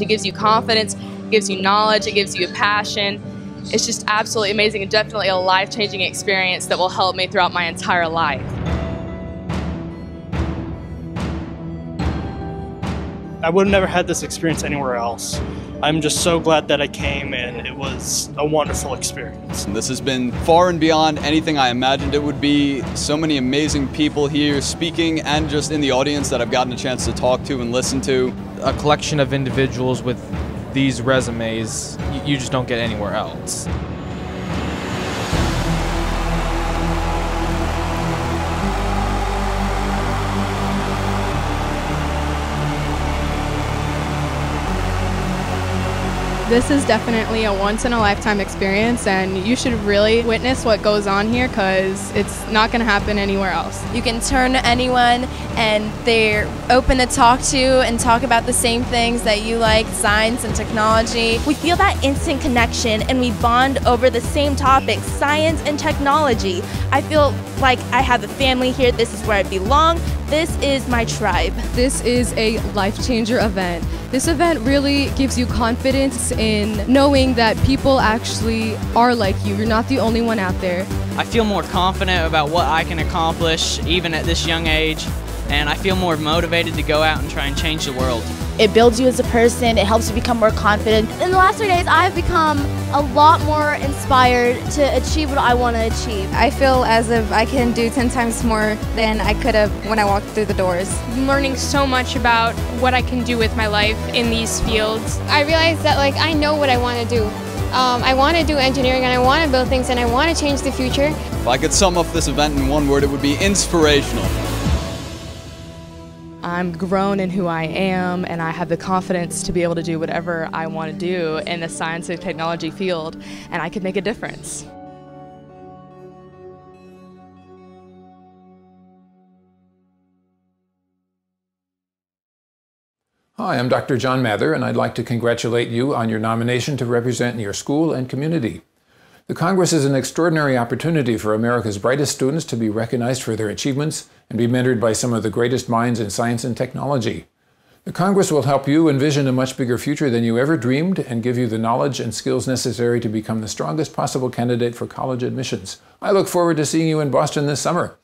It gives you confidence, gives you knowledge, it gives you a passion. It's just absolutely amazing and definitely a life changing experience that will help me throughout my entire life. I would have never had this experience anywhere else. I'm just so glad that I came and it was a wonderful experience. This has been far and beyond anything I imagined it would be. So many amazing people here speaking and just in the audience that I've gotten a chance to talk to and listen to. A collection of individuals with these resumes you just don't get anywhere else. This is definitely a once in a lifetime experience, and you should really witness what goes on here because it's not going to happen anywhere else. You can turn to anyone, and they're open to talk to and talk about the same things that you like science and technology. We feel that instant connection and we bond over the same topics science and technology. I feel like I have a family here. This is where I belong. This is my tribe. This is a life changer event. This event really gives you confidence in knowing that people actually are like you. You're not the only one out there. I feel more confident about what I can accomplish even at this young age, and I feel more motivated to go out and try and change the world. It builds you as a person, it helps you become more confident. In the last three days, I've become a lot more inspired to achieve what I want to achieve. I feel as if I can do 10 times more than I could have when I walked through the doors. I'm learning so much about what I can do with my life in these fields. I realized that like I know what I want to do. Um, I want to do engineering and I want to build things and I want to change the future. If I could sum up this event in one word, it would be inspirational. I'm grown in who I am and I have the confidence to be able to do whatever I want to do in the science and technology field and I could make a difference. Hi, I'm Dr. John Mather, and I'd like to congratulate you on your nomination to represent your school and community. The Congress is an extraordinary opportunity for America's brightest students to be recognized for their achievements and be mentored by some of the greatest minds in science and technology. The Congress will help you envision a much bigger future than you ever dreamed and give you the knowledge and skills necessary to become the strongest possible candidate for college admissions. I look forward to seeing you in Boston this summer.